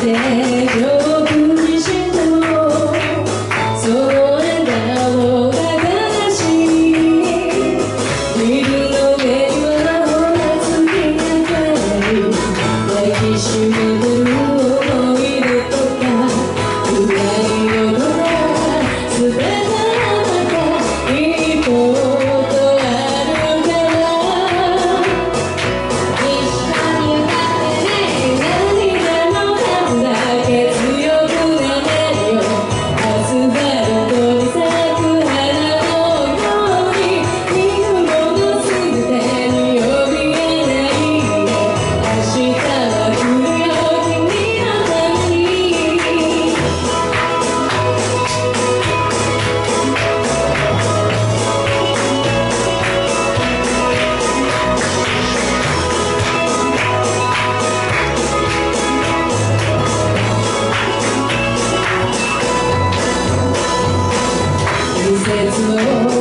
say it's low.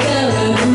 forever.